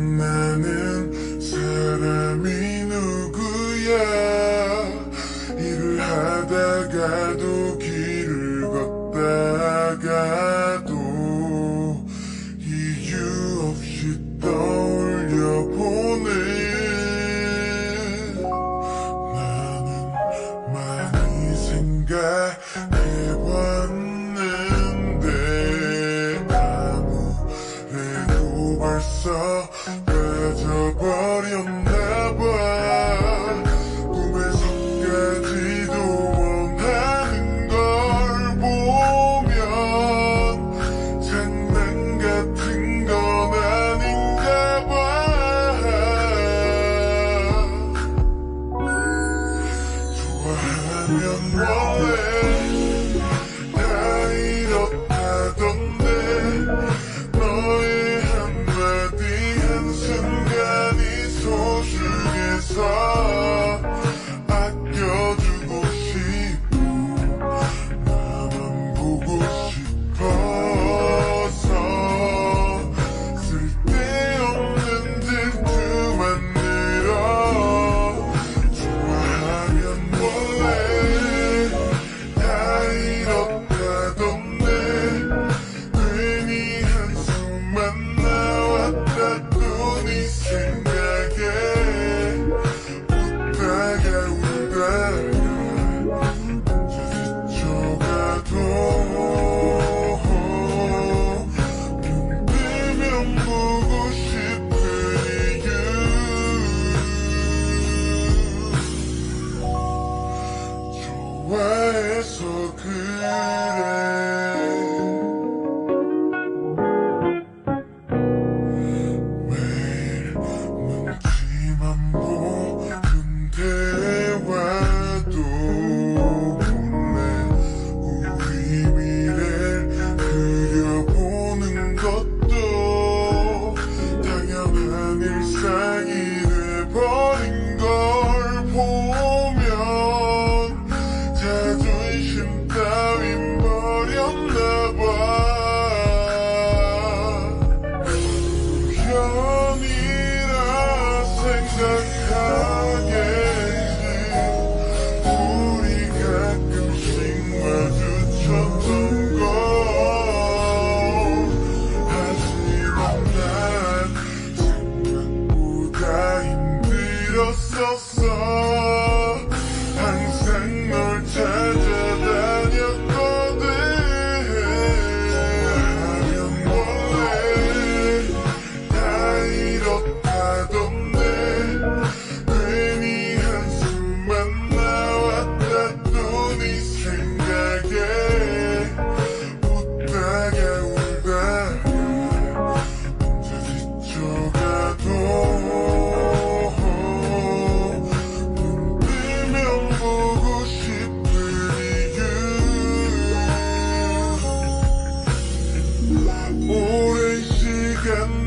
Mama. 벌써 꺼져버렸네. sol. so clear. You're so. again.